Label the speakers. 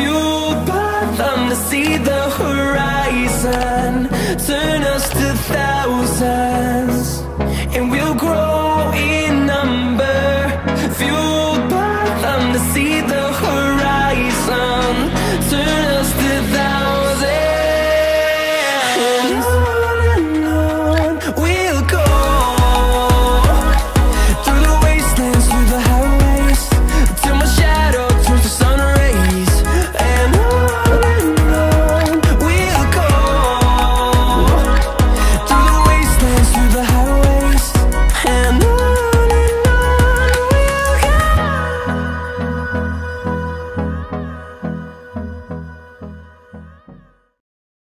Speaker 1: fueled by them to see the horizon.